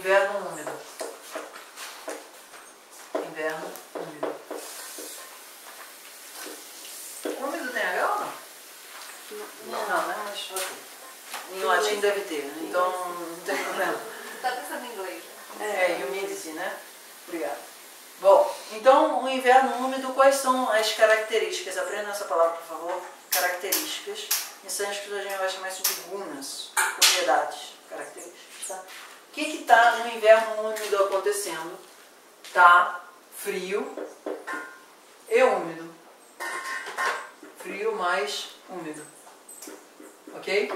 Inverno úmido. Inverno úmido. Úmido tem H ou não? Não, não, né? Mas. Em latim deve ter, né? Então não tem problema. Tá pensando em inglês. É, humidity, né? Obrigado. Bom, então o inverno úmido, quais são as características? Aprenda essa palavra, por favor. Características. Frio mais úmido. Ok?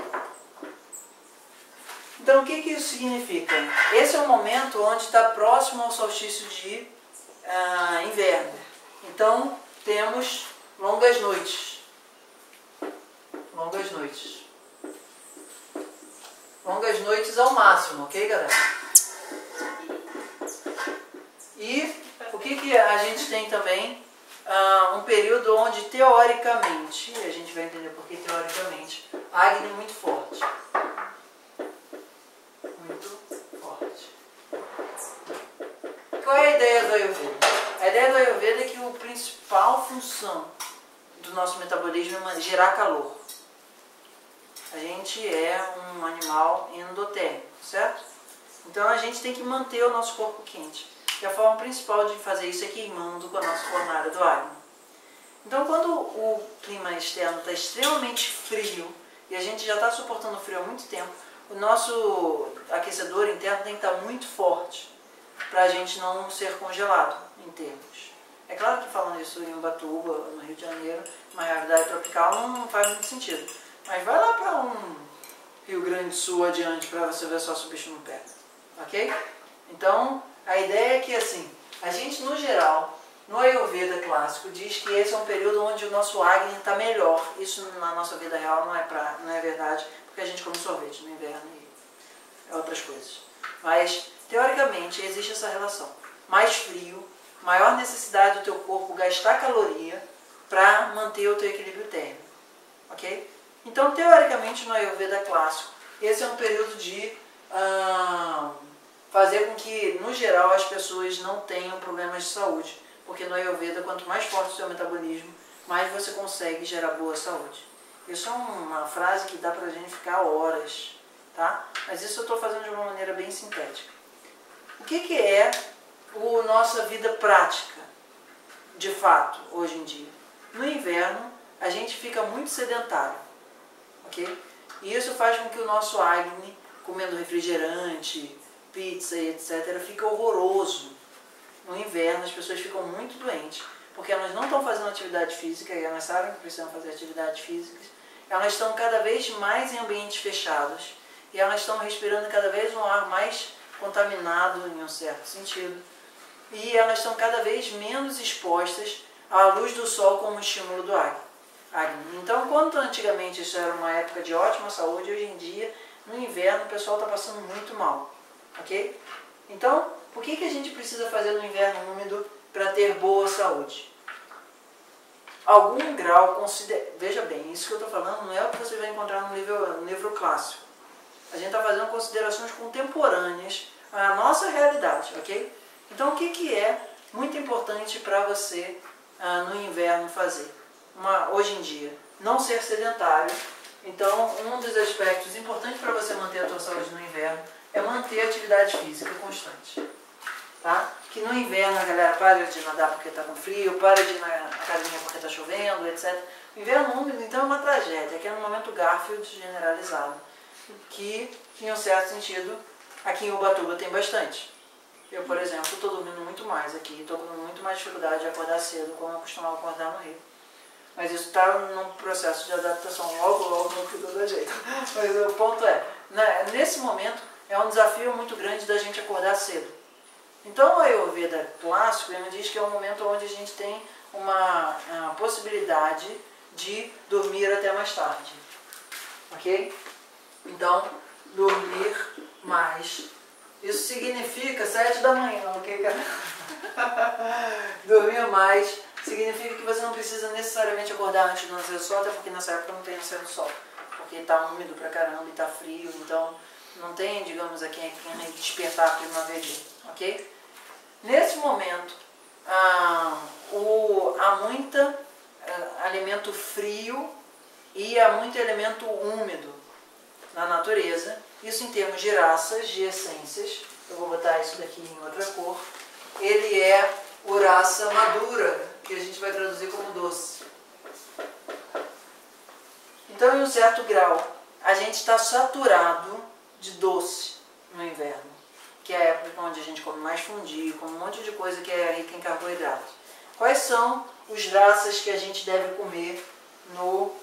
Então, o que, que isso significa? Esse é o momento onde está próximo ao solstício de ah, inverno. Então, temos longas noites. Longas noites. Longas noites ao máximo, ok, galera? E o que, que a gente tem também? Ah, um período onde, teoricamente, a gente vai entender por que teoricamente, Agni é muito forte. Muito forte. Qual é a ideia do Ayurveda? A ideia do Ayurveda é que a principal função do nosso metabolismo é gerar calor. A gente é um animal endotérmico, certo? Então a gente tem que manter o nosso corpo quente. E a forma principal de fazer isso é queimando com a nossa fornalha do Agni. Então quando o clima externo está extremamente frio e a gente já está suportando o frio há muito tempo, o nosso aquecedor interno tem que estar muito forte para a gente não ser congelado em termos. É claro que falando isso em Ubatuba, no Rio de Janeiro, uma realidade tropical não faz muito sentido. Mas vai lá para um Rio Grande do Sul adiante para você ver só se o bicho não pega. Ok? Então, a ideia é que assim, a gente no geral, no Ayurveda clássico, diz que esse é um período onde o nosso Agni está melhor. Isso na nossa vida real não é, pra, não é verdade, porque a gente come sorvete no inverno e outras coisas. Mas, teoricamente, existe essa relação. Mais frio, maior necessidade do teu corpo gastar caloria para manter o teu equilíbrio térmico. Ok? Então, teoricamente, no Ayurveda clássico, esse é um período de ah, fazer com que, no geral, as pessoas não tenham problemas de saúde. Porque no Ayurveda, quanto mais forte o seu metabolismo, mais você consegue gerar boa saúde. Isso é uma frase que dá pra gente ficar horas, tá? Mas isso eu estou fazendo de uma maneira bem sintética. O que, que é a nossa vida prática, de fato, hoje em dia? No inverno, a gente fica muito sedentário, ok? E isso faz com que o nosso Agni, comendo refrigerante, pizza e etc., fica horroroso. No inverno, as pessoas ficam muito doentes, porque elas não estão fazendo atividade física, e elas sabem que precisam fazer atividades físicas, elas estão cada vez mais em ambientes fechados, e elas estão respirando cada vez um ar mais contaminado, em um certo sentido, e elas estão cada vez menos expostas à luz do sol como estímulo do Agni. Então, enquanto antigamente isso era uma época de ótima saúde, hoje em dia, no inverno, o pessoal está passando muito mal. Ok? Então, o que, que a gente precisa fazer no inverno úmido para ter boa saúde? Algum grau, consider... veja bem, isso que eu estou falando não é o que você vai encontrar no livro, no livro clássico. A gente está fazendo considerações contemporâneas à nossa realidade, ok? Então, o que, que é muito importante para você ah, no inverno fazer? Uma, hoje em dia, não ser sedentário. Então, um dos aspectos importantes para você manter a sua saúde no inverno é manter a atividade física constante. Tá? Que no inverno a galera para de nadar porque está com frio, para de ir na academia porque está chovendo, etc. O inverno úmido, então, é uma tragédia, que é um momento Garfield generalizado, que, em um certo sentido, aqui em Ubatuba tem bastante. Eu, por exemplo, estou dormindo muito mais aqui, estou com muito mais dificuldade de acordar cedo, como eu costumava acordar no Rio. Mas isso está num processo de adaptação, logo, logo não cuidou da jeito. Mas o ponto é, nesse momento, é um desafio muito grande da gente acordar cedo. Então, o Ayurveda clássico ele diz que é um momento onde a gente tem uma, uma possibilidade de dormir até mais tarde. Ok? Então, dormir mais. Isso significa sete da manhã, ok, cara? dormir mais significa que você não precisa necessariamente acordar antes do nascer do sol, até porque nessa época não tem nascer do sol. Porque está úmido pra caramba e está frio, então não tem, digamos, aqui quem despertar a primavera, ok? Nesse momento, ah, o, há muita ah, alimento frio e há muito elemento úmido na natureza. Isso em termos de raças, de essências. Eu vou botar isso daqui em outra cor. Ele é uraça madura, que a gente vai traduzir como doce. Então, em um certo grau, a gente está saturado de doce no inverno, que é a época onde a gente come mais fundi, come um monte de coisa que é rica em carboidratos. Quais são os raças que a gente deve comer no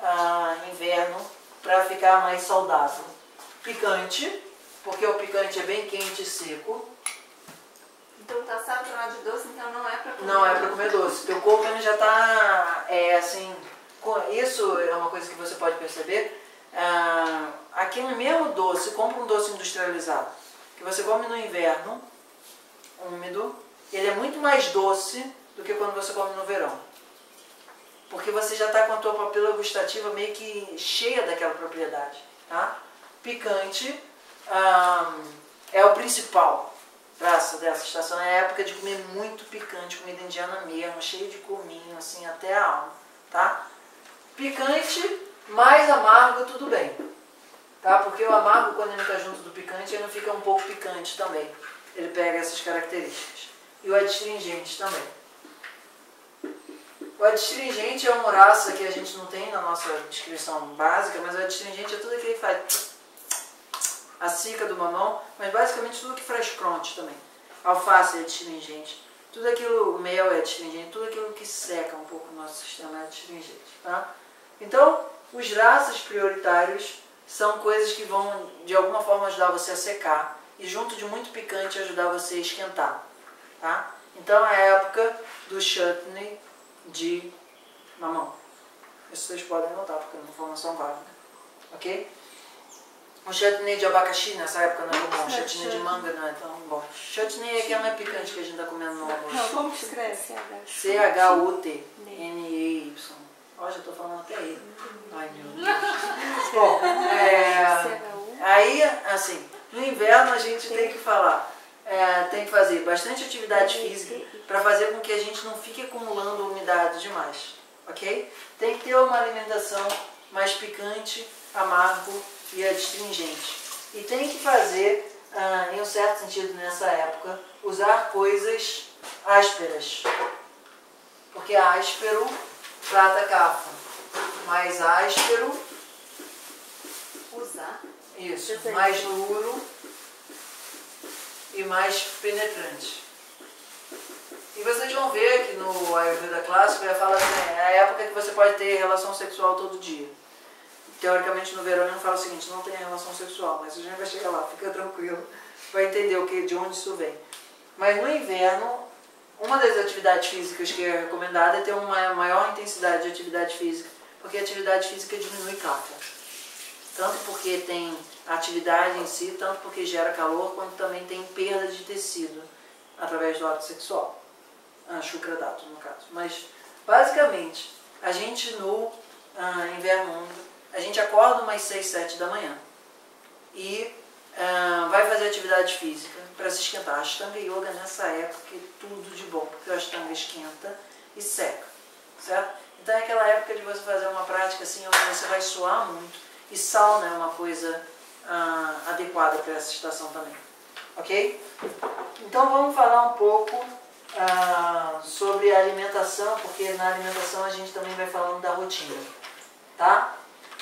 ah, inverno para ficar mais saudável? Picante, porque o picante é bem quente e seco. Então tá saturado de doce, então não é para comer Não é para comer doce. Teu corpo já está, é assim, isso é uma coisa que você pode perceber. Ah, aquele mesmo doce, compra um doce industrializado, que você come no inverno, úmido, ele é muito mais doce do que quando você come no verão. Porque você já está com a tua papila gustativa meio que cheia daquela propriedade. Tá? Picante ah, é o principal praça dessa estação. É época de comer muito picante, comida indiana mesmo, cheio de cominho, assim, até a alma. Tá? Picante mais amargo, tudo bem. Tá? Porque o amargo, quando ele está junto do picante, ele não fica um pouco picante também. Ele pega essas características. E o adstringente também. O adstringente é uma raça que a gente não tem na nossa descrição básica, mas o adstringente é tudo aquilo que faz a cica do mamão, mas basicamente tudo que faz crunch também. Alface é adstringente. Tudo aquilo, mel é adstringente, tudo aquilo que seca um pouco o nosso sistema é adstringente. Tá? Então, os raças prioritários são coisas que vão, de alguma forma, ajudar você a secar e, junto de muito picante, ajudar você a esquentar. Tá? Então, é a época do chutney de mamão. Isso vocês podem anotar, porque é uma informação válida. Ok? Um chutney de abacaxi nessa época não é bom. Um chutney de manga não é tão bom. Chutney é aquele mais picante que a gente está comendo no almoço. Não, como que escreve? C-H-U-T-N-E-Y. Ó, já estou falando até aí. Ai, meu Deus. Bom, é, aí, assim, no inverno a gente tem que falar, é, tem que fazer bastante atividade física para fazer com que a gente não fique acumulando umidade demais, ok? Tem que ter uma alimentação mais picante, amargo e adstringente. E tem que fazer, ah, em um certo sentido nessa época, usar coisas ásperas. Porque áspero Prata cafa. Mais áspero. Usar. Isso. Mais duro. E mais penetrante. E vocês vão ver que no Ayurveda clássico ele fala assim, é a época que você pode ter relação sexual todo dia. Teoricamente no verão não fala o seguinte, não tenha relação sexual, mas a gente vai chegar lá, fica tranquilo, vai entender o que, de onde isso vem. Mas no inverno uma das atividades físicas que é recomendada é ter uma maior intensidade de atividade física, porque a atividade física diminui kapha. Tanto porque tem atividade em si, tanto porque gera calor, quanto também tem perda de tecido através do ato sexual. Ah, chukradato, no caso. Mas, basicamente, a gente no ah, inverno a gente acorda umas 6, 7 da manhã e ah, vai fazer atividade física para se esquentar. Ashtanga Yoga nessa época é tudo de bom, porque o Ashtanga esquenta e seca, certo? Então é aquela época de você fazer uma prática assim, onde você vai suar muito, e sauna é uma coisa ah, adequada para essa estação também, ok? Então vamos falar um pouco ah, sobre a alimentação, porque na alimentação a gente também vai falando da rotina, tá?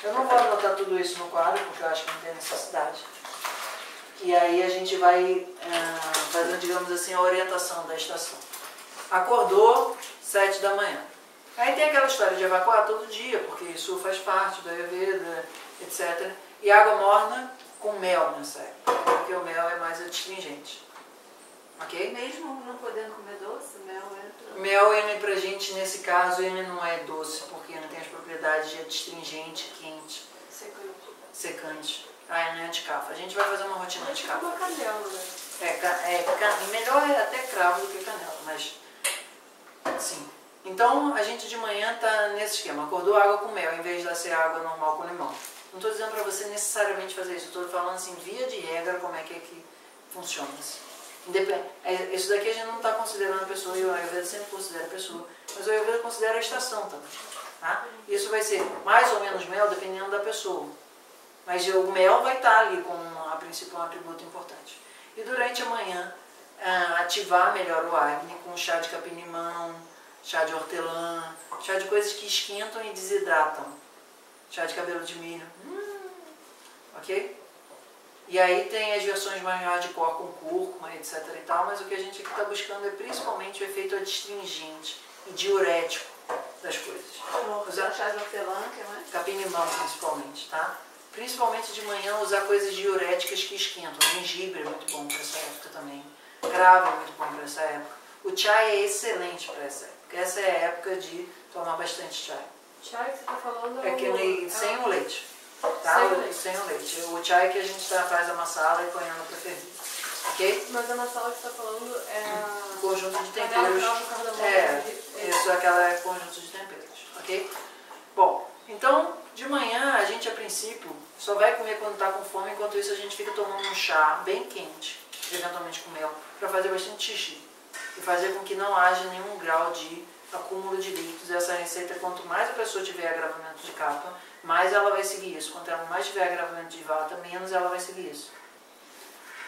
Eu não vou anotar tudo isso no quadro, porque eu acho que não tem necessidade. E aí a gente vai ah, fazendo, digamos assim, a orientação da estação. Acordou, sete da manhã. Aí tem aquela história de evacuar todo dia, porque isso faz parte da Ayurveda, etc. E água morna com mel nessa época, porque o mel é mais astringente. Ok? Mesmo não podendo comer doce, mel Mel, ele pra gente, nesse caso, ele não é doce, porque não tem as propriedades de adstringente, quente, Secante. secante. Ah, é né, anticafa. A gente vai fazer uma rotina anticafa. Uma canela, né? É, é, melhor é até cravo do que canela, mas sim. Então a gente de manhã tá nesse esquema, acordou água com mel, em vez de ser água normal com limão. Não estou dizendo para você necessariamente fazer isso, estou falando assim, via de regra, como é que, é que funciona. Assim. É, isso daqui a gente não está considerando a pessoa, e o Ayurveda sempre considera a pessoa, mas o Ayurveda considera a estação também. Tá? Isso vai ser mais ou menos mel dependendo da pessoa. Mas o mel vai estar ali como a princípio um atributo importante. E durante a manhã, ah, ativar melhor o Agni com chá de capim-limão, chá de hortelã, chá de coisas que esquentam e desidratam. Chá de cabelo de milho. Hum, ok? E aí tem as versões mais hardcore com cúrcuma, etc e tal, mas o que a gente aqui está buscando é principalmente o efeito adstringente e diurético das coisas. Usar chá de hortelã, que mais? Capim-limão principalmente, tá? Principalmente de manhã usar coisas diuréticas que esquentam. Gengibre é muito bom para essa época também. Cravo é muito bom para essa época. O chai é excelente para essa época. Essa é a época de tomar bastante chai. Chai que você está falando é aquele sem o leite. Tá? Sem o leite. Sem o leite. O chai que a gente tá, faz a massala e põe ela para ferver. Ok? Mas a massala que você está falando é Um a conjunto de temperos. É, e- isso é aquela conjunto de temperos, ok? Bom, então de manhã a gente a princípio só vai comer quando está com fome, enquanto isso a gente fica tomando um chá bem quente, eventualmente com mel, para fazer bastante xixi e fazer com que não haja nenhum grau de acúmulo de líquidos. Essa receita, quanto mais a pessoa tiver agravamento de capa, mais ela vai seguir isso. Quanto ela mais tiver agravamento de vata, menos ela vai seguir isso.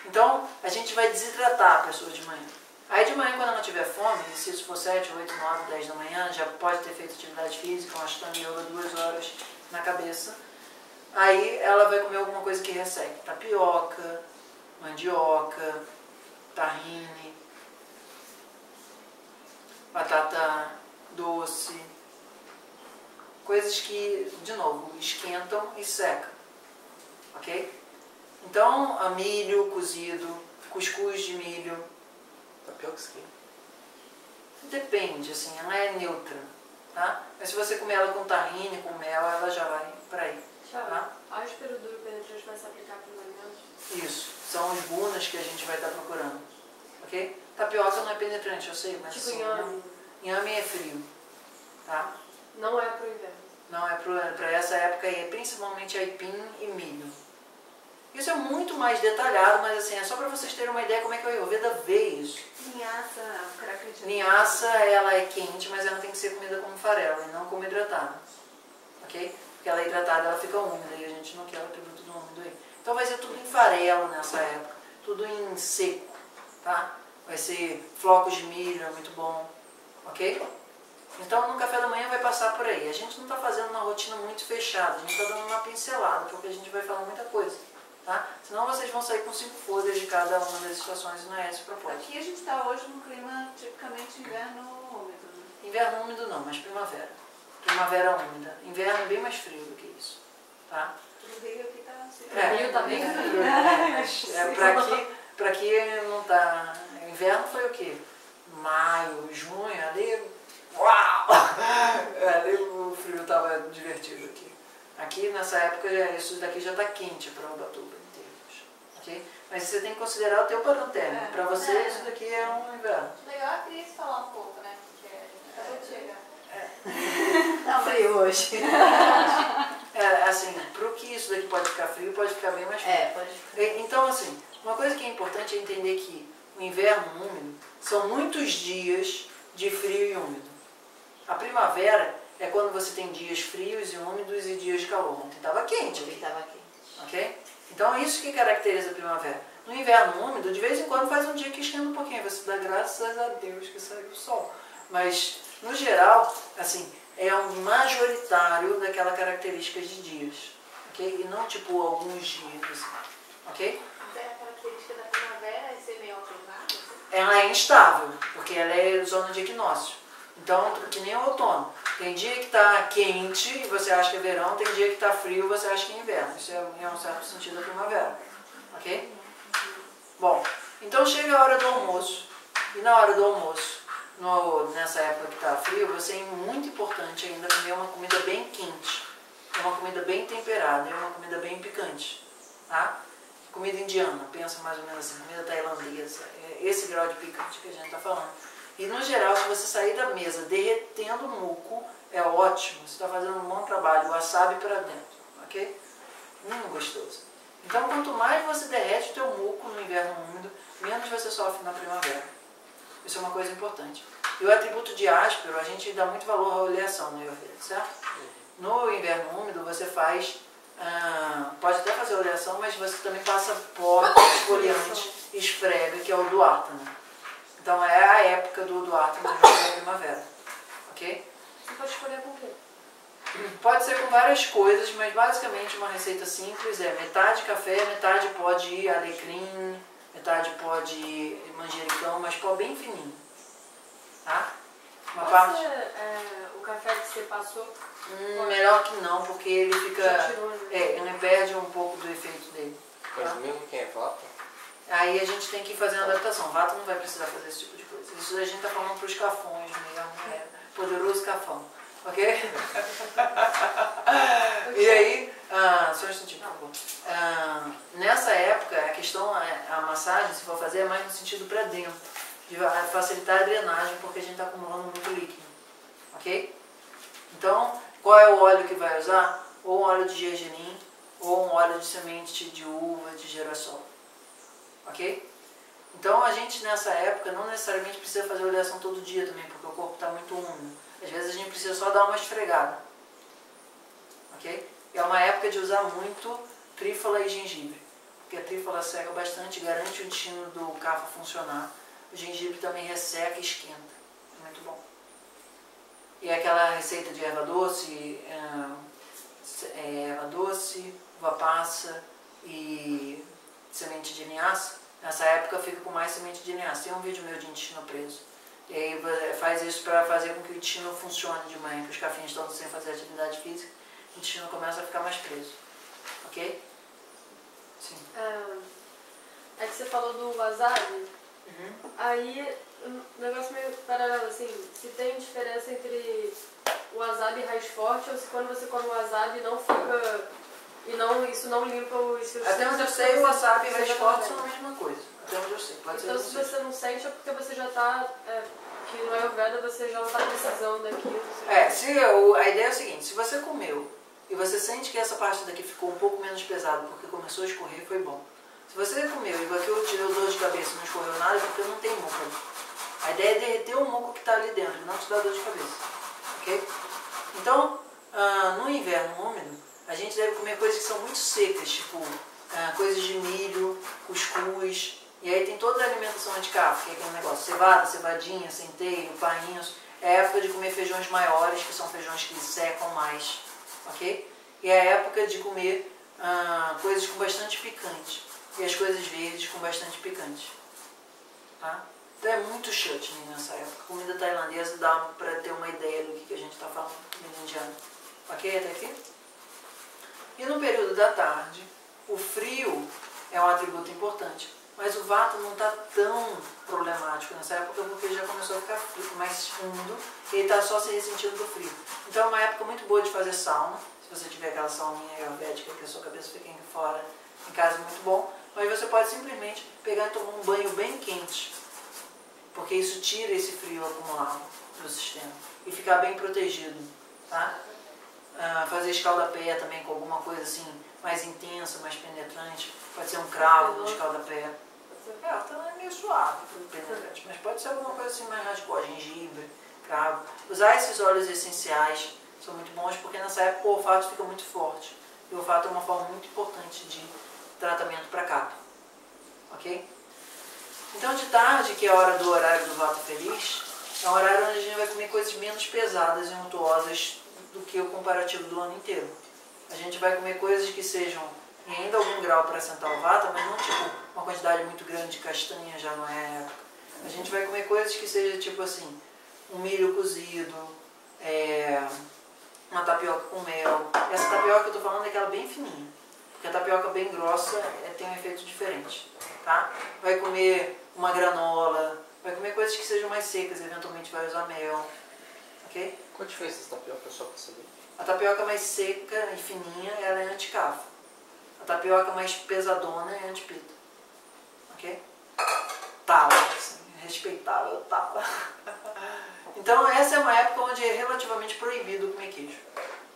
Então, a gente vai desidratar a pessoa de manhã. Aí de manhã, quando ela tiver fome, se isso for 7, 8, 9, 10 da manhã, já pode ter feito atividade física, uma ashtanga yoga duas horas na cabeça. Aí ela vai comer alguma coisa que resseque. Tapioca, mandioca, tahine, batata doce. Coisas que, de novo, esquentam e secam. Ok? Então, a milho cozido, cuscuz de milho, Tapioca skin. depende, assim, ela é neutra, tá? Mas se você comer ela com tahine, com mel, ela já vai para aí, Chá. tá? Áspero, duro, penetrante vai se aplicar para os alimentos. Isso, são os gunas que a gente vai estar procurando, ok? Tapioca não é penetrante, eu sei, mas Tipo assim, inhame. inhame é frio, tá? Não é para o inverno. Não é para essa época aí, é principalmente aipim e milho. Isso é muito mais detalhado, mas assim, é só para vocês terem uma ideia como é que o Ayurveda vê isso. Linhaça, de Linhaça, ela é quente, mas ela tem que ser comida como farelo e não como hidratada. Ok? Porque ela é hidratada, ela fica úmida e a gente não quer o atributo do úmido aí. Então vai ser tudo em farelo nessa época, tudo em seco, tá? Vai ser flocos de milho, é muito bom, ok? Então no café da manhã vai passar por aí. A gente não está fazendo uma rotina muito fechada, a gente está dando uma pincelada, porque a gente vai falar muita coisa, tá? Senão vocês vão sair com cinco folhas de cada uma das estações e não é esse o propósito. Aqui a gente está hoje num clima tipicamente inverno úmido, né? Inverno úmido não, mas primavera. Primavera úmida. Inverno é bem mais frio do que isso. Tá? Rio aqui tá assim. É. Rio tá bem frio. É, é, pra, aqui, pra aqui não tá. Inverno foi o quê? Maio, junho, ali. Uau! É, ali o frio tava divertido aqui. Aqui nessa época isso daqui já tá quente para Ubatuba em termos. Ok? Mas você tem que considerar o teu padrão térmico. É. Para você É. isso daqui é um inverno. Legal a Cris falar um pouco, né? Porque acabou de chegar. Não, frio hoje. É, assim, pro que isso daqui pode ficar frio, pode ficar bem mais frio. É, pode ficar. Então, assim, uma coisa que é importante é entender que o inverno úmido são muitos dias de frio e úmido. A primavera é quando você tem dias frios e úmidos e dias de calor. Ontem estava quente Ele aqui, tava aqui. ok? Então é isso que caracteriza a primavera. No inverno úmido, de vez em quando faz um dia que esquenta um pouquinho, você dá graças a Deus que saiu o sol. Mas, no geral, assim, é um majoritário daquela característica de dias, ok? E não tipo alguns dias, assim, ok? Mas é a característica da primavera é ser meio alternada, ela é instável, porque ela é zona de equinócio. Então, que nem o outono. Tem dia que está quente e você acha que é verão, tem dia que está frio e você acha que é inverno. Isso é, é um certo sentido da primavera. Ok? Bom, então chega a hora do almoço. E na hora do almoço, no- nessa época que está frio, você é muito importante ainda comer uma comida bem quente. É uma comida bem temperada, é uma comida bem picante. Tá? Comida indiana, pensa mais ou menos assim, comida tailandesa. É esse grau de picante que a gente está falando. E no geral, se você sair da mesa derretendo o muco, é ótimo. Você está fazendo um bom trabalho, o wasabi para dentro, ok? Hum, gostoso. Então, quanto mais você derrete o teu muco no inverno úmido, menos você sofre na primavera. Isso é uma coisa importante. E o atributo de áspero, a gente dá muito valor à oleação no Ayurveda, certo? No inverno úmido, você faz, ah, pode até fazer oleação, mas você também passa pó esfoliante, esfrega, que é o duátana. Então, é a época do duátana no da primavera, ok? Você pode escolher com o quê? Pode ser com várias coisas, mas basicamente uma receita simples é metade café, metade pó de alecrim, metade pó de manjericão, mas pó bem fininho. Tá? Uma Pode parte. ser é, o café que você passou, Hum, melhor que não, porque ele fica. tirou, né? É, ele perde um pouco do efeito dele. Mas Tá? mesmo quem é vata, Aí a gente tem que fazer uma adaptação. Vato não vai precisar fazer esse tipo de coisa. Isso a gente tá falando para os cafões mesmo. É poderoso cafão. Ok? e aí, ah, só um instantinho, por favor. Ah, nessa época, a questão, é, a massagem, se for fazer, é mais no sentido para dentro. De facilitar a drenagem, porque a gente está acumulando muito líquido. Ok? Então, qual é o óleo que vai usar? Ou um óleo de gergelim, ou um óleo de semente de uva, de girassol. Ok? Então a gente nessa época não necessariamente precisa fazer oleação todo dia também, porque o corpo está muito úmido. Às vezes a gente precisa só dar uma esfregada. Ok? É uma época de usar muito trífala e gengibre. Porque a trífala seca bastante, garante o intestino do cafo funcionar. O gengibre também resseca e esquenta. É muito bom. E aquela receita de erva doce, ah, é, erva doce, uva passa e semente de linhaça, nessa época fica com mais semente de linhaça. Tem um vídeo meu de intestino preso. E aí faz isso para fazer com que o intestino funcione de manhã, que os cafés estão sem fazer atividade física, o intestino começa a ficar mais preso. Ok? Sim. É, é que você falou do wasabi, Uhum. aí um negócio meio paralelo, assim, se tem diferença entre o wasabi e raiz forte ou se quando você come o wasabi não fica. E não, isso não limpa os seus Até onde eu sei, o wasabi e já forte tá são a bem. mesma coisa. Até onde eu sei. Pode Então se você não sente é porque você já tá. É, que no Ayurveda você já não tá precisando daquilo. É, se o- a ideia é a seguinte, se você comeu e você sente que essa parte daqui ficou um pouco menos pesada porque começou a escorrer, foi bom. Se você comeu e te deu dor de cabeça e não escorreu nada, é porque não tem muco ali. A ideia é derreter o muco que está ali dentro, não te dar dor de cabeça. Ok? Então, ah, no inverno úmido, a gente deve comer coisas que são muito secas, tipo ah, coisas de milho, cuscuz. E aí tem toda a alimentação anticafo, que é aquele negócio, cevada, cevadinha, centeio, painhos. É a época de comer feijões maiores, que são feijões que secam mais, ok? E é a época de comer ah, coisas com bastante picante. E as coisas verdes com bastante picante. Tá? Então é muito chutney nessa época. Comida tailandesa dá pra ter uma ideia do que, que a gente está falando, indiana. Ok até aqui? E no período da tarde, o frio é um atributo importante. Mas o vata não está tão problemático nessa época porque já começou a ficar frio, mais fundo e ele está só se ressentindo do frio. Então é uma época muito boa de fazer sauna. Se você tiver aquela sauninha ayurvédica que a sua cabeça fica em fora, em casa é muito bom. Mas você pode simplesmente pegar e tomar um banho bem quente. Porque isso tira esse frio acumulado do sistema. E ficar bem protegido. Tá? Ah, fazer escalda-pé também com alguma coisa assim mais intensa, mais penetrante. Pode ser um cravo de escalda-pé. É, então é meio suave, penetrante, mas pode ser alguma coisa assim mais radical, gengibre, cravo. Usar esses óleos essenciais são muito bons porque nessa época o olfato fica muito forte. E o olfato é uma forma muito importante de tratamento para capa. Ok? Então de tarde, que é a hora do horário do vato feliz, é um horário onde a gente vai comer coisas menos pesadas e untuosas do que o comparativo do ano inteiro. A gente vai comer coisas que sejam em ainda algum grau para sentar o vata, mas não tipo uma quantidade muito grande de castanha, já não é época. A gente vai comer coisas que seja tipo assim, um milho cozido, é, uma tapioca com mel. Essa tapioca que eu tô falando é aquela bem fininha, porque a tapioca bem grossa é, tem um efeito diferente, tá? Vai comer uma granola, vai comer coisas que sejam mais secas, eventualmente vai usar mel, ok? qual a diferença dessa tapioca só pra saber? A tapioca mais seca e fininha, ela é anticafo. A tapioca mais pesadona é antipita. Ok? Tala, assim, respeitável tala. Então essa é uma época onde é relativamente proibido comer queijo.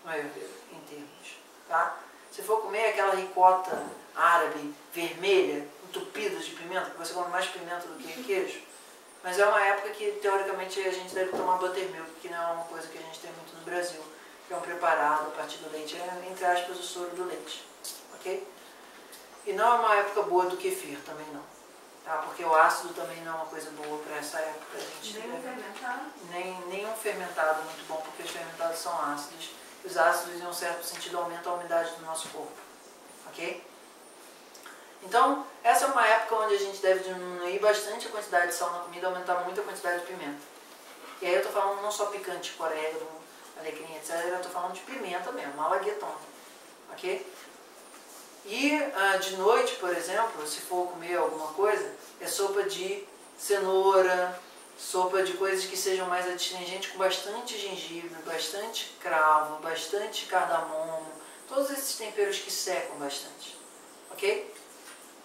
No Ayurveda, em termos. Tá? Se for comer aquela ricota árabe vermelha, entupida de pimenta, que você come mais pimenta do que queijo, mas é uma época que teoricamente a gente deve tomar buttermilk, que não é uma coisa que a gente tem muito no Brasil, que é um preparado a partir do leite, é entre aspas o soro do leite, ok? E não é uma época boa do kefir também não, tá? Porque o ácido também não é uma coisa boa para essa época. A gente Nem um fermentado. nem, nenhum fermentado é muito bom, porque os fermentados são ácidos. Os ácidos, em um certo sentido, aumentam a umidade do nosso corpo. Ok? Então, essa é uma época onde a gente deve diminuir bastante a quantidade de sal na comida, aumentar muito a quantidade de pimenta. E aí eu estou falando não só picante, tipo alecrim, etc. Eu estou falando de pimenta mesmo, malaguetona. Ok? E ah, de noite, por exemplo, se for comer alguma coisa, é sopa de cenoura, sopa de coisas que sejam mais astringentes, com bastante gengibre, bastante cravo, bastante cardamomo, todos esses temperos que secam bastante. Ok?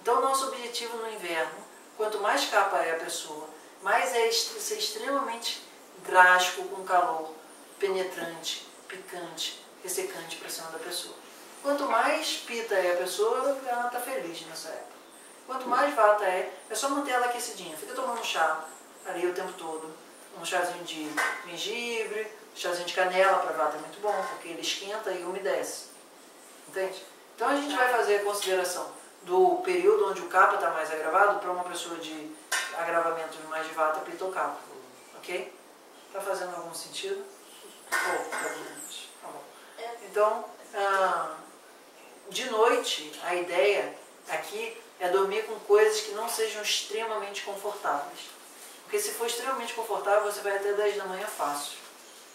Então, nosso objetivo no inverno, quanto mais capa é a pessoa, mais é ser extremamente drástico com calor, penetrante, picante, ressecante para cima da pessoa. Quanto mais pita é a pessoa, ela está feliz nessa época. Quanto mais vata é, é só manter ela aquecidinha. Fica tomando um chá ali o tempo todo. Um chazinho de gengibre, um chazinho de canela para vata é muito bom, porque ele esquenta e umedece. Entende? Então a gente vai fazer a consideração do período onde o capa está mais agravado para uma pessoa de agravamento mais de vata, pita ou capa. Ok? Está fazendo algum sentido? Pouco, menos. Tá bom. Então, ah, de noite, a ideia aqui é dormir com coisas que não sejam extremamente confortáveis. Porque se for extremamente confortável, você vai até 10 da manhã fácil.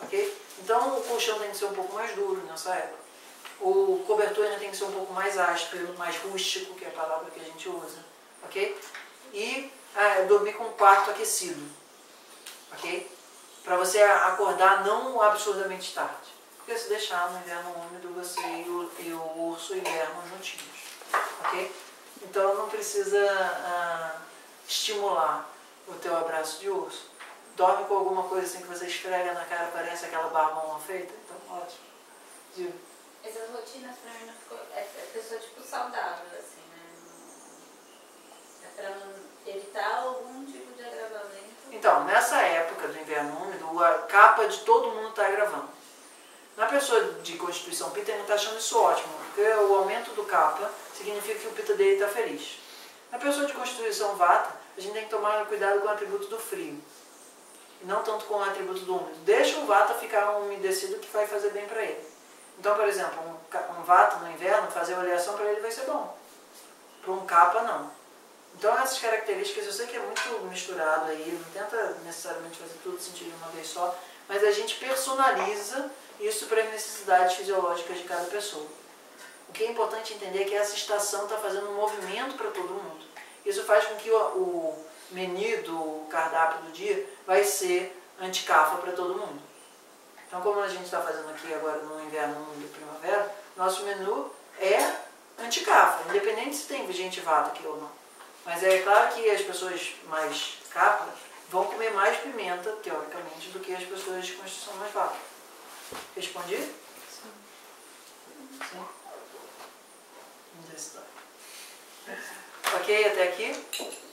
Ok? Então, o colchão tem que ser um pouco mais duro nessa época. O cobertor ainda tem que ser um pouco mais áspero, mais rústico, que é a palavra que a gente usa. Ok? E ah, dormir com o quarto aquecido. Ok? Para você acordar não absurdamente tarde. Porque se deixar no inverno úmido, você e o, e o urso hibernam juntinhos. Ok? Então não precisa ah, estimular o teu abraço de urso. Dorme com alguma coisa assim que você esfrega na cara, parece aquela barba mal feita. Então, ótimo. Digo, Essas rotinas pra mim não ficou. É, é pessoa tipo saudável, assim, né? É pra evitar algum tipo de agravamento. Então, nessa época do inverno úmido, a capa de todo mundo está gravando. Na pessoa de constituição pita, ele não está achando isso ótimo, porque o aumento do capa significa que o pita dele está feliz. Na pessoa de constituição vata, a gente tem que tomar cuidado com o atributo do frio, e não tanto com o atributo do úmido. Deixa o vata ficar umedecido que vai fazer bem para ele. Então, por exemplo, um, um vata no inverno, fazer oleação para ele vai ser bom. Para um capa, não. Então essas características, eu sei que é muito misturado aí, não tenta necessariamente fazer tudo sentido de uma vez só, mas a gente personaliza isso para as necessidades fisiológicas de cada pessoa. O que é importante entender é que essa estação está fazendo um movimento para todo mundo. Isso faz com que o, o menu do cardápio do dia vai ser anticafa para todo mundo. Então, como a gente está fazendo aqui agora no inverno, no primavera, nosso menu é anticafa, independente se tem gente vata aqui ou não. Mas é claro que as pessoas mais capa vão comer mais pimenta, teoricamente, do que as pessoas de constituição mais vata. Respondi? Sim. Sim? Está? Ok, até aqui?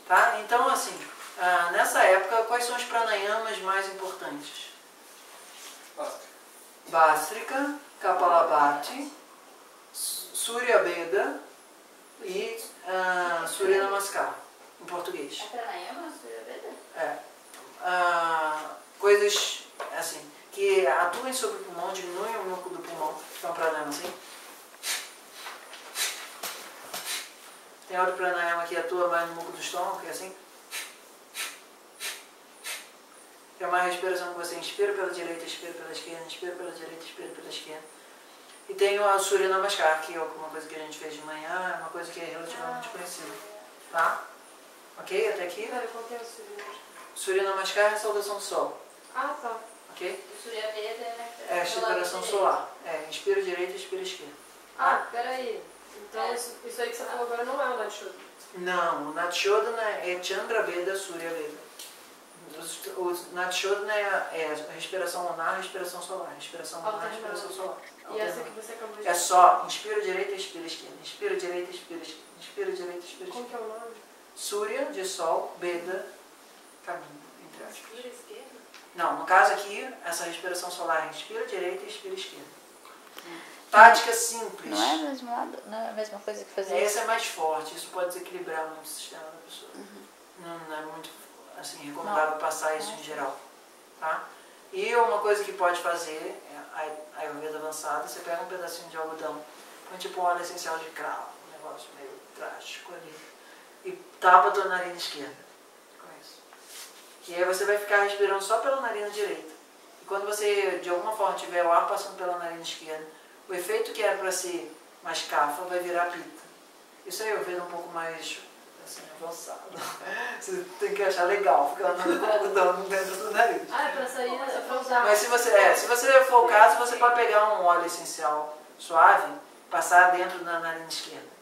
Tá? Então, assim, ah, nessa época, quais são os pranayamas mais importantes? Bástrica, Kapalabhati, Surya Veda e uh, Surya Namaskar, em português. É pranayama, Surya Veda? É. Ah, coisas assim, que atuem sobre o pulmão, diminuem o muco do pulmão, que é um pranayama assim. Tem outro pranayama que atua mais no muco do estômago, que é assim. Que é uma respiração que você inspira pela direita, expira pela esquerda, inspira pela direita, expira pela esquerda. E tem o Surya Namaskar, que é uma coisa que a gente fez de manhã, é uma coisa que é relativamente conhecida. Tá? Ok? Até aqui? Peraí, qual que é o segundo? Surya Namaskar é a saudação do sol. Ah, tá. Ok? O Surya Veda é. É a respiração solar. É, inspira direita expira esquerda. Ah, peraí. Então isso, isso aí que você falou agora não é o Natshuda. Não, o Natshodana é Chandra Veda, Surya Veda. O Natshodana é, é respiração lunar, respiração solar. Respiração lunar, respiração solar. E essa que você acabou de É só inspira direita, expira esquerda. Inspira direita, expira esquerda. Inspira direita, expira Como esquerda. que é o nome? Surya, de sol, Beda, caminho, entre aspas. Esquerda, esquerda? Não, no caso aqui, essa respiração solar, inspira direita e expira esquerda. Tática simples. Não é a mesma, não é a mesma coisa que fazer Esse é mais forte, isso pode desequilibrar muito o sistema da pessoa. Não, não é muito assim, recomendável passar isso em geral. Tá? E uma coisa que pode fazer, é a Ayurveda avançada, você pega um pedacinho de algodão, põe tipo um óleo essencial de cravo, um negócio meio drástico ali, e tapa a tua narina esquerda com isso. E aí você vai ficar respirando só pela narina direita. E quando você, de alguma forma, tiver o ar passando pela narina esquerda, o efeito que era para ser mais cafa vai virar pita. Isso aí eu vejo um pouco mais assim, avançado. Você tem que achar legal ficar andando com algodão dentro do nariz. Ah, é pra sair, é pra usar. Mas se você, é, se você for o caso, você pode pegar um óleo essencial suave, passar dentro da narina esquerda.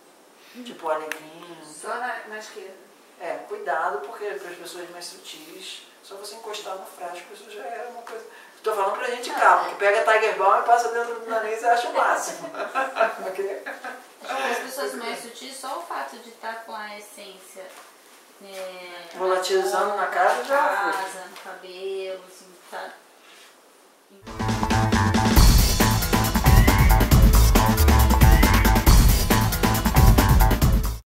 Tipo alecrim. Só na, na esquerda. É, cuidado, porque para as pessoas mais sutis, só você encostar no frasco, isso já é uma coisa. Estou falando pra gente calma que pega Tiger Balm e passa dentro do nariz e acha o máximo. ok? As pessoas mais sutis, só o fato de estar com a essência é, volatilizando na casa já. Na casa, no cabelo, assim, tá.